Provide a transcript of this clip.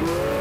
Yeah.